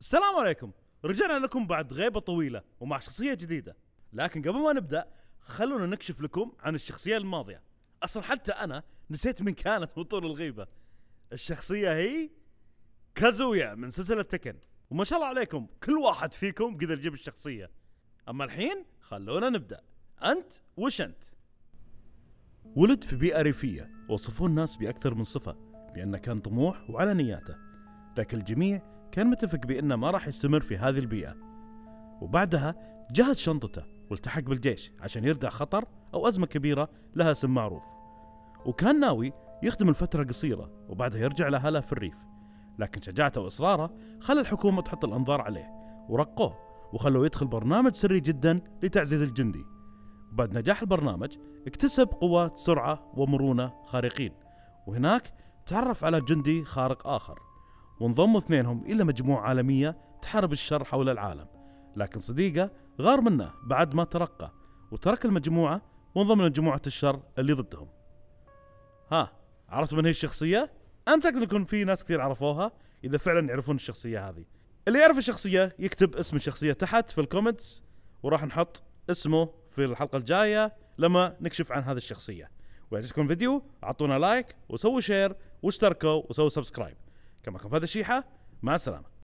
السلام عليكم. رجعنا لكم بعد غيبة طويلة ومع شخصية جديدة. لكن قبل ما نبدأ خلونا نكشف لكم عن الشخصية الماضية. أصلا حتى أنا نسيت من كانت من طول الغيبة. الشخصية هي كازويا من سلسلة تكن وما شاء الله عليكم كل واحد فيكم قدر يجيب الشخصية. أما الحين خلونا نبدأ. أنت وش أنت؟ ولد في بيئة ريفية. وصفوه الناس بأكثر من صفة بأنه كان طموح وعلى نياته. لكن الجميع كان متفق بأنه ما راح يستمر في هذه البيئة. وبعدها جهز شنطته والتحق بالجيش عشان يردع خطر أو أزمة كبيرة لها اسم معروف. وكان ناوي يخدم الفترة قصيرة وبعدها يرجع لأهله في الريف. لكن شجاعته وإصراره خلى الحكومة تحط الأنظار عليه ورقوه وخلوه يدخل برنامج سري جدا لتعزيز الجندي. وبعد نجاح البرنامج اكتسب قوات سرعة ومرونة خارقين. وهناك تعرف على جندي خارق آخر. وانضموا اثنينهم إلى مجموعة عالمية تحارب الشر حول العالم. لكن صديقة غار منه بعد ما ترقى وترك المجموعة وانضم لمجموعة الشر اللي ضدهم. ها عرفت من هي الشخصية؟ أنا متأكد يكون في ناس كثير عرفوها إذا فعلا يعرفون الشخصية هذه. اللي يعرف الشخصية يكتب اسم الشخصية تحت في الكومنتس وراح نحط اسمه في الحلقة الجاية لما نكشف عن هذه الشخصية. ويعجبكم الفيديو أعطونا like وسووا share واشتركوا وسووا subscribe. كما كان فهد الشيحة مع السلامة.